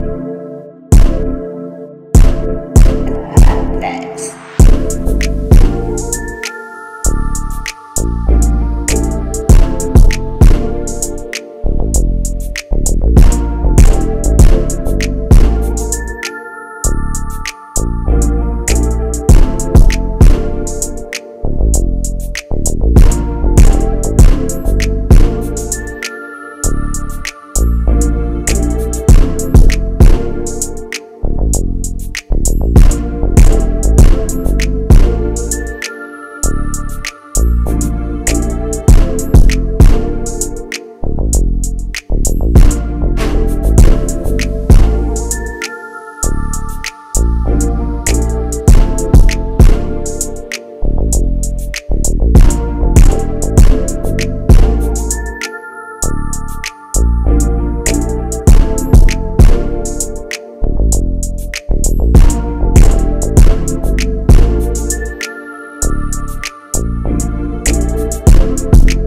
Bye. you